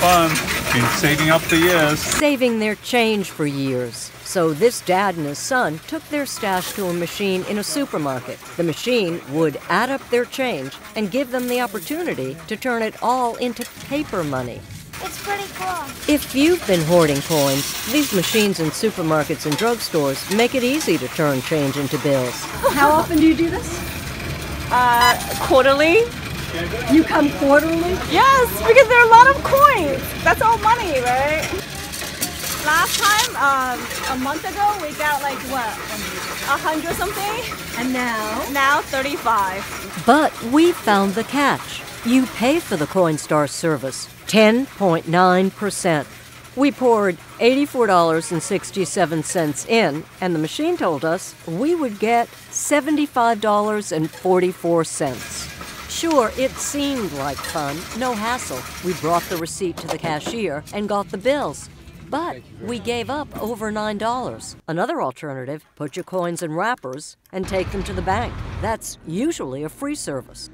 fun. Been saving up the years. Saving their change for years. So this dad and his son took their stash to a machine in a supermarket. The machine would add up their change and give them the opportunity to turn it all into paper money. It's pretty cool. If you've been hoarding coins, these machines in supermarkets and drugstores make it easy to turn change into bills. How often do you do this? Uh, quarterly? You come quarterly? Yes, because there are a lot of coins. That's all money, right? Last time, um, a month ago, we got like what, a hundred something. And now? Now 35. But we found the catch. You pay for the Coinstar service 10.9%. We poured $84.67 in, and the machine told us we would get $75.44. Sure, it seemed like fun, no hassle. We brought the receipt to the cashier and got the bills. But we gave up over $9. Another alternative put your coins in wrappers and take them to the bank. That's usually a free service.